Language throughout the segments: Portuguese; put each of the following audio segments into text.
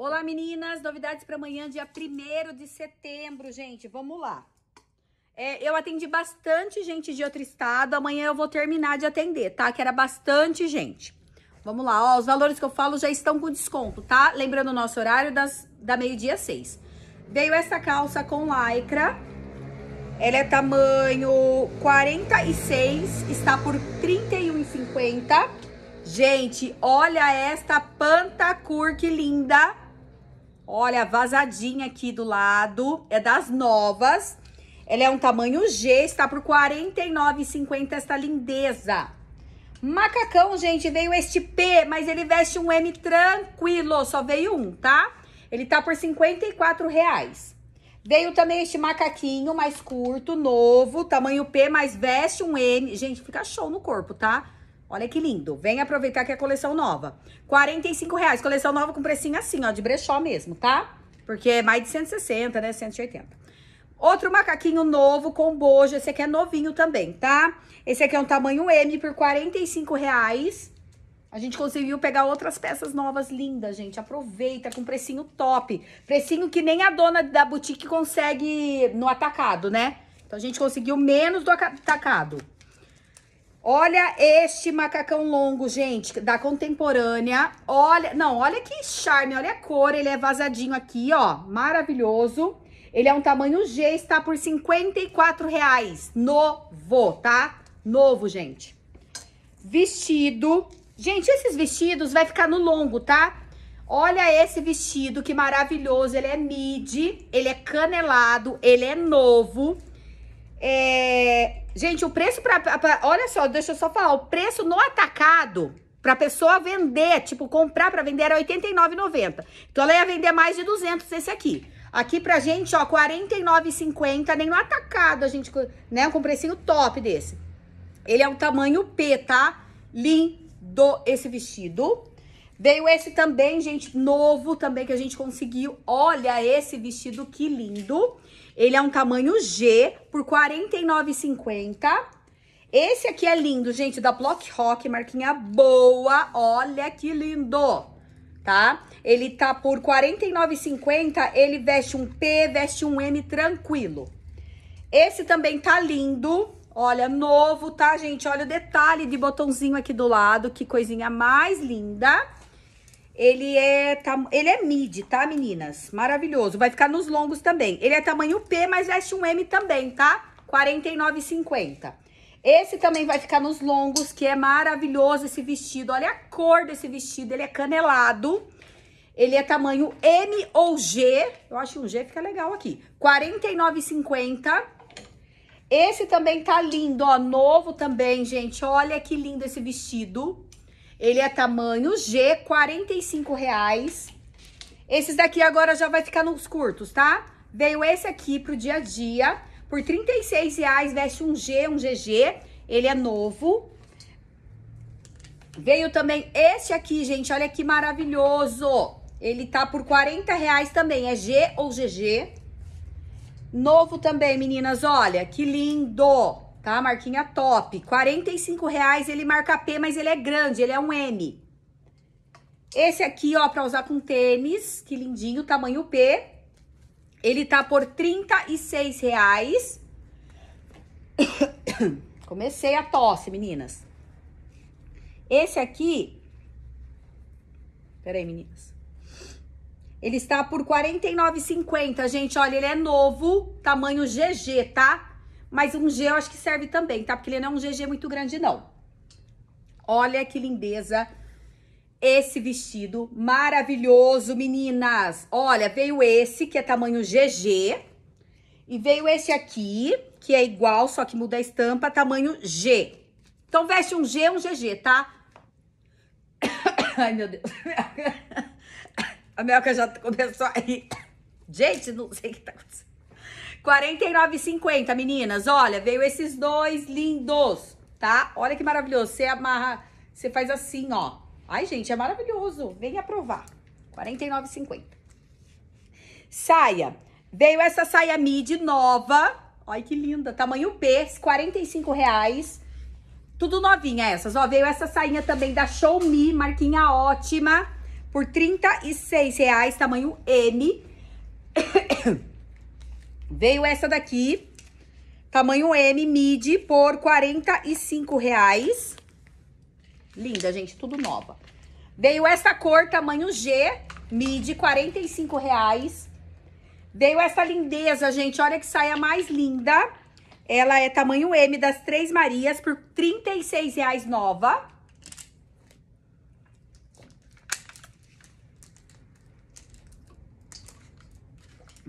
Olá, meninas! Novidades para amanhã, dia 1 de setembro, gente. Vamos lá. É, eu atendi bastante gente de outro estado. Amanhã eu vou terminar de atender, tá? Que era bastante gente. Vamos lá, ó. Os valores que eu falo já estão com desconto, tá? Lembrando o nosso horário das, da meio-dia 6. Veio essa calça com lycra. Ela é tamanho 46, está por R$ 31,50. Gente, olha esta pantacur que linda. Olha, vazadinha aqui do lado. É das novas. Ela é um tamanho G, está por R$ 49,50 esta lindeza. Macacão, gente, veio este P, mas ele veste um M tranquilo, só veio um, tá? Ele tá por 54 reais. Veio também este macaquinho mais curto, novo, tamanho P, mas veste um M. Gente, fica show no corpo, tá? Olha que lindo. Vem aproveitar que é coleção nova. R$ reais. Coleção nova com precinho assim, ó, de brechó mesmo, tá? Porque é mais de 160, né? 180. Outro macaquinho novo com bojo. Esse aqui é novinho também, tá? Esse aqui é um tamanho M por R$ reais. A gente conseguiu pegar outras peças novas lindas, gente. Aproveita com precinho top. Precinho que nem a dona da boutique consegue no atacado, né? Então a gente conseguiu menos do atacado. Olha este macacão longo, gente, da contemporânea. Olha, não, olha que charme, olha a cor, ele é vazadinho aqui, ó, maravilhoso. Ele é um tamanho G, está por 54 reais, novo, tá? Novo, gente. Vestido. Gente, esses vestidos vai ficar no longo, tá? Olha esse vestido, que maravilhoso. Ele é midi, ele é canelado, ele é novo. É... Gente, o preço pra, Olha só, deixa eu só falar. O preço no atacado pra pessoa vender, tipo, comprar pra vender era R$ 89,90. Então, ela ia vender mais de 200 esse aqui. Aqui pra gente, ó, R$ 49,50. Nem no atacado a gente, né, com um precinho top desse. Ele é um tamanho P, tá? Lindo esse vestido. Veio esse também, gente, novo também que a gente conseguiu. Olha esse vestido, que lindo. Ele é um tamanho G por R$ 49,50. Esse aqui é lindo, gente, da Block Rock, marquinha boa. Olha que lindo, tá? Ele tá por R$ 49,50. Ele veste um P, veste um M tranquilo. Esse também tá lindo. Olha, novo, tá, gente? Olha o detalhe de botãozinho aqui do lado. Que coisinha mais linda. Ele é, ele é mid, tá, meninas? Maravilhoso. Vai ficar nos longos também. Ele é tamanho P, mas veste um M também, tá? R$ 49,50. Esse também vai ficar nos longos, que é maravilhoso esse vestido. Olha a cor desse vestido, ele é canelado. Ele é tamanho M ou G. Eu acho que um G fica legal aqui. R$ 49,50. Esse também tá lindo, ó, novo também, gente. Olha que lindo esse vestido. Ele é tamanho G, R$ reais. Esses daqui agora já vai ficar nos curtos, tá? Veio esse aqui pro dia a dia. Por R$ reais veste um G, um GG. Ele é novo. Veio também esse aqui, gente. Olha que maravilhoso. Ele tá por 40 reais também. É G ou GG. Novo também, meninas. Olha, que lindo tá? Marquinha top. 45 reais, ele marca P, mas ele é grande, ele é um M. Esse aqui, ó, pra usar com tênis, que lindinho, tamanho P. Ele tá por 36 reais. Comecei a tosse, meninas. Esse aqui... Peraí, meninas. Ele está por R$ 49,50, gente. Olha, ele é novo, tamanho GG, tá? Mas um G eu acho que serve também, tá? Porque ele não é um GG muito grande, não. Olha que lindeza esse vestido maravilhoso, meninas. Olha, veio esse, que é tamanho GG. E veio esse aqui, que é igual, só que muda a estampa, tamanho G. Então, veste um G, um GG, tá? Ai, meu Deus. A Melka já começou a rir. Gente, não sei o que tá acontecendo. 49,50, meninas. Olha, veio esses dois lindos, tá? Olha que maravilhoso. Você amarra, você faz assim, ó. Ai, gente, é maravilhoso. Venha provar. 49,50. Saia. Veio essa saia midi nova. Olha que linda. Tamanho P, 45 reais. Tudo novinha essas, ó. Veio essa sainha também da Show Me, marquinha ótima. por R$ reais, tamanho M. Veio essa daqui, tamanho M, midi, por R$ reais. Linda, gente, tudo nova. Veio essa cor, tamanho G, midi, R$ reais. Veio essa lindeza, gente, olha que saia mais linda. Ela é tamanho M das Três Marias por R$ reais nova.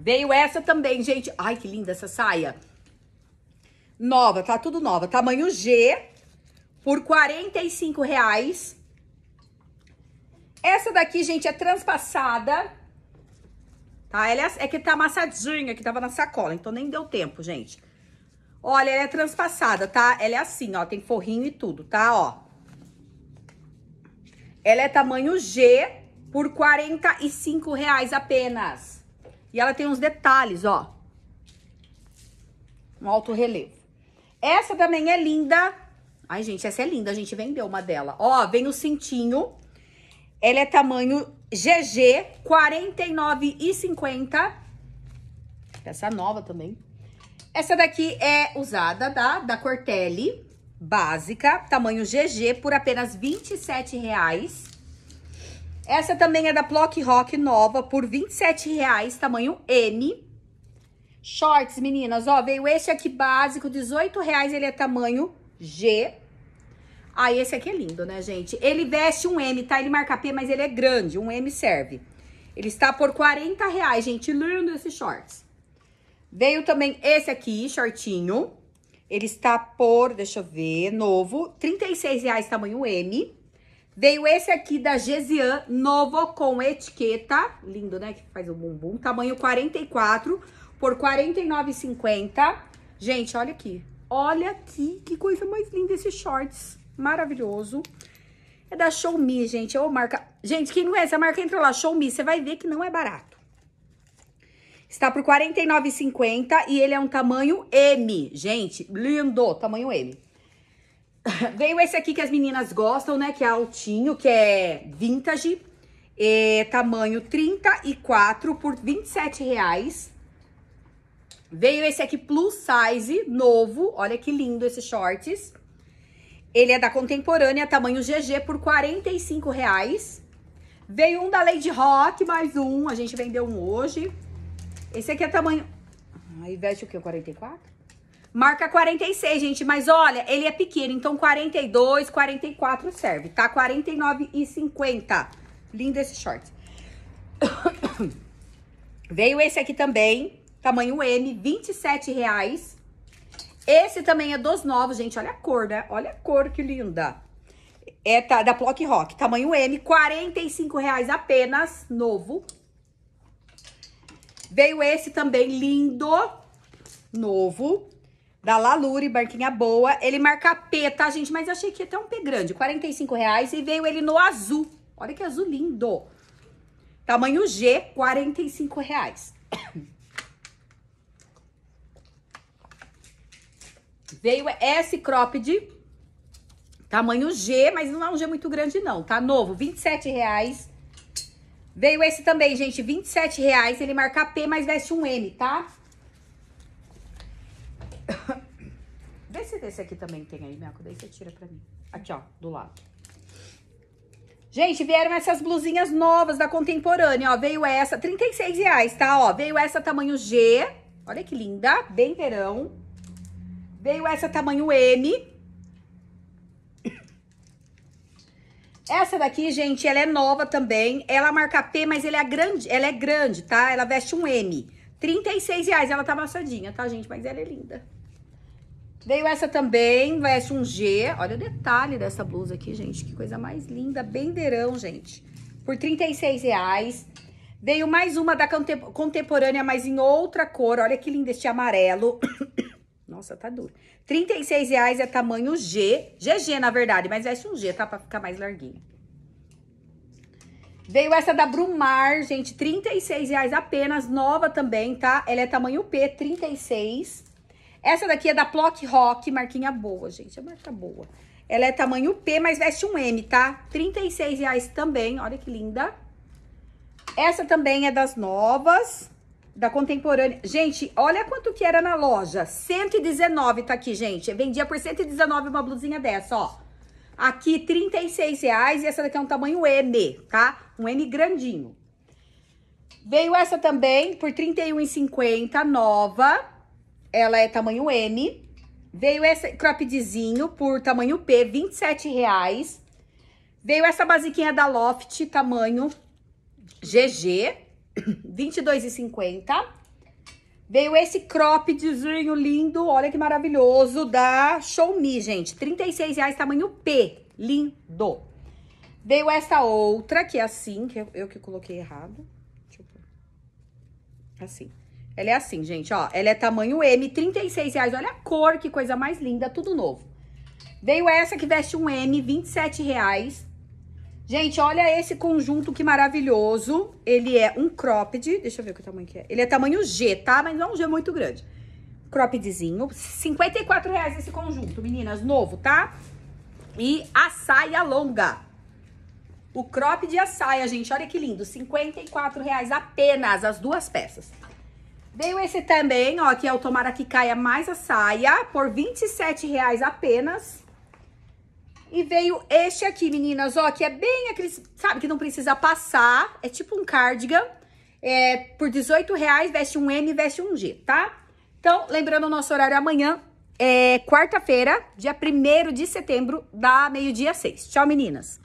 Veio essa também, gente. Ai, que linda essa saia. Nova, tá tudo nova. Tamanho G por R$ reais. Essa daqui, gente, é transpassada. Tá? Ela é, é que tá amassadinha, que tava na sacola, então nem deu tempo, gente. Olha, ela é transpassada, tá? Ela é assim, ó, tem forrinho e tudo, tá? Ó. Ela é tamanho G por R$ reais apenas. E ela tem uns detalhes, ó. Um alto relevo. Essa também é linda. Ai, gente, essa é linda. A gente vendeu uma dela. Ó, vem o cintinho. Ela é tamanho GG, R$ 49,50. Essa nova também. Essa daqui é usada, tá? Da Cortelli, básica, tamanho GG, por apenas R$ 27,00. Essa também é da Plock Rock nova, por R$ 27,00, tamanho M. Shorts, meninas, ó, veio esse aqui básico, R$18,00, ele é tamanho G. Ah, esse aqui é lindo, né, gente? Ele veste um M, tá? Ele marca P, mas ele é grande, um M serve. Ele está por R$40,00, gente, lindo esse shorts. Veio também esse aqui, shortinho. Ele está por, deixa eu ver, novo, R$36,00, tamanho M. Veio esse aqui da Gesian, novo com etiqueta. Lindo, né? Que faz o bumbum. Tamanho 44 por R$ 49,50. Gente, olha aqui. Olha aqui, que coisa mais linda esse shorts. Maravilhoso. É da Show Me, gente. É uma marca... Gente, quem não é essa marca, entra lá, Show Me. Você vai ver que não é barato. Está por R$ 49,50 e ele é um tamanho M. Gente, lindo, tamanho M. Veio esse aqui que as meninas gostam, né? Que é altinho, que é vintage. É, tamanho 34 por 27 reais. Veio esse aqui plus size, novo. Olha que lindo esse shorts. Ele é da Contemporânea, tamanho GG, por 45 reais. Veio um da Lady Rock, mais um. A gente vendeu um hoje. Esse aqui é tamanho... Aí veste o quê? 44? Marca 46, gente, mas olha, ele é pequeno, então 42, 44 serve, tá? 49,50. Lindo esse short. Veio esse aqui também, tamanho M, 27 reais. Esse também é dos novos, gente, olha a cor, né? Olha a cor que linda. É tá, da Plock Rock, tamanho M, 45 reais apenas, novo. Veio esse também lindo, novo da Lalure, barquinha boa. Ele marca P, tá, gente? Mas eu achei que ia ter um P grande, 45 reais. E veio ele no azul. Olha que azul lindo. Tamanho G, 45 reais. Veio S cropped, tamanho G, mas não é um G muito grande não, tá? Novo, 27 reais. Veio esse também, gente, 27 reais. Ele marca P, mas veste um M, tá? Vê se desse aqui também tem aí, Miaco. Daí você tira pra mim. Aqui, ó, do lado. Gente, vieram essas blusinhas novas da Contemporânea, ó. Veio essa, 36 reais, tá? Ó, veio essa tamanho G. Olha que linda, bem verão. Veio essa tamanho M. Essa daqui, gente, ela é nova também. Ela marca P, mas ela é grande, ela é grande, tá? Ela veste um M. 36 reais. Ela tá amassadinha, tá, gente? Mas ela é linda. Veio essa também, veste um G. Olha o detalhe dessa blusa aqui, gente. Que coisa mais linda. Bem verão, gente. Por 36 reais. Veio mais uma da contemporânea, mas em outra cor. Olha que lindo este amarelo. Nossa, tá duro. 36 reais é tamanho G. GG, na verdade, mas veste um G, tá? Pra ficar mais larguinho. Veio essa da Brumar, gente, 36 reais apenas, nova também, tá? Ela é tamanho P, 36. Essa daqui é da Plock Rock, marquinha boa, gente. É marca boa. Ela é tamanho P, mas veste um M, tá? R$ reais também. Olha que linda. Essa também é das novas, da contemporânea. Gente, olha quanto que era na loja. 119 tá aqui, gente. Vendia por 119 uma blusinha dessa, ó. Aqui, 36 reais. E essa daqui é um tamanho M, tá? Um M grandinho. Veio essa também por R$ 31,50, nova. Ela é tamanho M. Veio esse croppedzinho por tamanho P, 27 reais. Veio essa basiquinha da Loft, tamanho GG, R$ 22,50. Veio esse croppedzinho lindo, olha que maravilhoso, da Show Me, gente. 36 reais, tamanho P, lindo. Veio essa outra, que é assim, que eu, eu que coloquei errado. Assim. Ela é assim, gente, ó. Ela é tamanho M, 36 reais. Olha a cor, que coisa mais linda, tudo novo. Veio essa que veste um M, 27 reais. Gente, olha esse conjunto que maravilhoso. Ele é um cropped, deixa eu ver que tamanho que é. Ele é tamanho G, tá? Mas não é um G muito grande. Croppedzinho, 54 reais esse conjunto, meninas, novo, tá? E a saia longa. O cropped e a saia, gente, olha que lindo. 54 reais apenas as duas peças. Veio esse também, ó, que é o Tomara que caia mais a saia, por 27 reais apenas. E veio este aqui, meninas, ó, que é bem aqueles, sabe, que não precisa passar. É tipo um cardigan, é por 18 reais, veste um M, veste um G, tá? Então, lembrando o nosso horário amanhã, é quarta-feira, dia 1 de setembro, da meio-dia 6. Tchau, meninas!